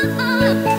Oh.